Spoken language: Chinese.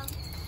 方。